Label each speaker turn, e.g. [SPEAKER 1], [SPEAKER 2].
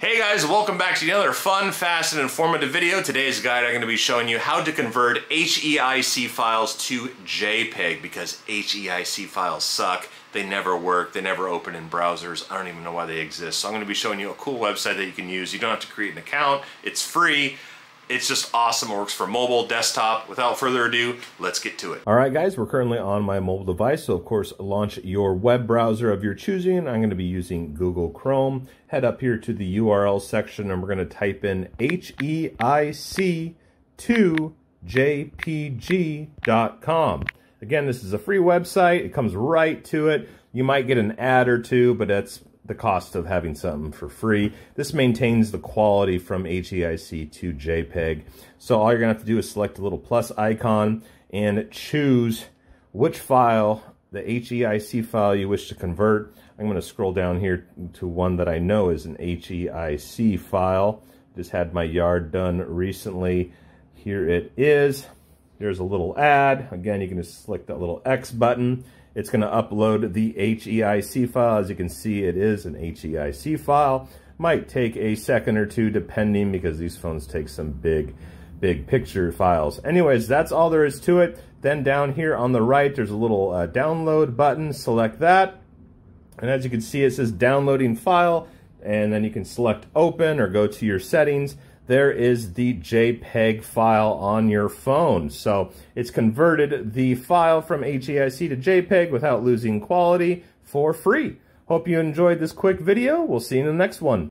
[SPEAKER 1] Hey guys, welcome back to another fun, fast, and informative video. Today's guide I'm going to be showing you how to convert HEIC files to JPEG because HEIC files suck. They never work, they never open in browsers. I don't even know why they exist. So I'm going to be showing you a cool website that you can use. You don't have to create an account, it's free. It's just awesome. It works for mobile, desktop. Without further ado, let's get to it.
[SPEAKER 2] All right, guys, we're currently on my mobile device. So, of course, launch your web browser of your choosing. I'm going to be using Google Chrome. Head up here to the URL section and we're going to type in HEIC2JPG.com. Again, this is a free website. It comes right to it. You might get an ad or two, but that's the cost of having something for free. This maintains the quality from HEIC to JPEG. So all you're to have to do is select a little plus icon and choose which file, the HEIC file you wish to convert. I'm to scroll down here to one that I know is an HEIC file. Just had my yard done recently. Here it is. There's a little ad. Again, you can just select that little X button it's going to upload the HEIC file. As you can see, it is an HEIC file. Might take a second or two depending because these phones take some big, big picture files. Anyways, that's all there is to it. Then down here on the right, there's a little uh, download button. Select that. And as you can see, it says downloading file. And then you can select open or go to your settings there is the JPEG file on your phone. So it's converted the file from HEIC to JPEG without losing quality for free. Hope you enjoyed this quick video. We'll see you in the next one.